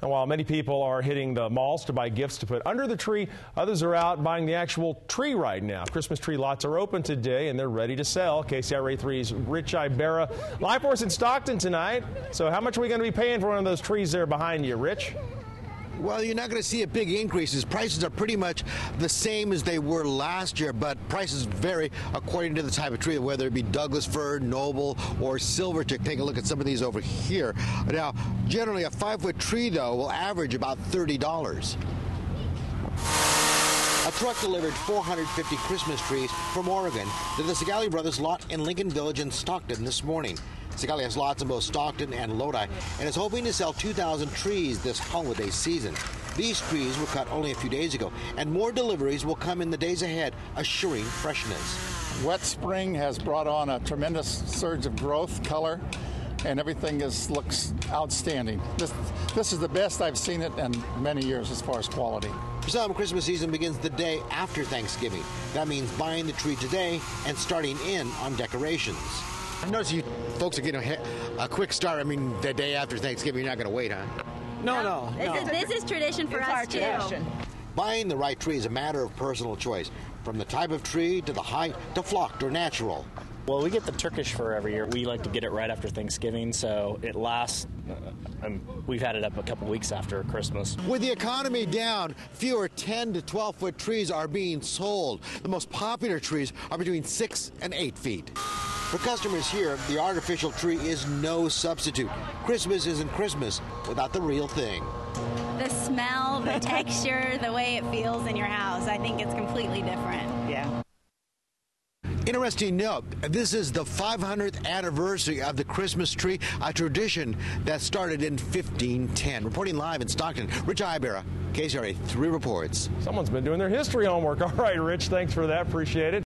And while many people are hitting the malls to buy gifts to put under the tree, others are out buying the actual tree right now. Christmas tree lots are open today and they're ready to sell. KCRA 3's Rich Ibarra. live for us in Stockton tonight. So, how much are we going to be paying for one of those trees there behind you, Rich? Well, you're not going to see a big increases. Prices are pretty much the same as they were last year, but prices vary according to the type of tree, whether it be Douglas fir, noble, or silvertip. Take a look at some of these over here. Now, generally, a five foot tree, though, will average about $30. Truck delivered 450 Christmas trees from Oregon to the Segali Brothers lot in Lincoln Village in Stockton this morning. Segali has lots in both Stockton and Lodi and is hoping to sell 2,000 trees this holiday season. These trees were cut only a few days ago, and more deliveries will come in the days ahead, assuring freshness. Wet spring has brought on a tremendous surge of growth, color, and everything is looks outstanding. This this is the best I've seen it in many years as far as quality. For some, Christmas season begins the day after Thanksgiving. That means buying the tree today and starting in on decorations. I notice you folks are getting a, a quick start. I mean, the day after Thanksgiving, you're not going to wait, huh? No, no. This, no. Is, this is tradition for it's us our too. tradition. Buying the right tree is a matter of personal choice, from the type of tree to the height to flocked or natural. Well, we get the Turkish fir every year. We like to get it right after Thanksgiving, so it lasts. Uh, um, we've had it up a couple weeks after Christmas. With the economy down, fewer 10 to 12 foot trees are being sold. The most popular trees are between 6 and 8 feet. For customers here, the artificial tree is no substitute. Christmas isn't Christmas without the real thing. The smell, the texture, the way it feels in your house, I think it's completely different. Yeah. Interesting note this is the 500th anniversary of the Christmas tree, a tradition that started in 1510. Reporting live in Stockton, Rich Ibarra, KCRA 3 reports. Someone's been doing their history homework. All right, Rich, thanks for that. Appreciate it.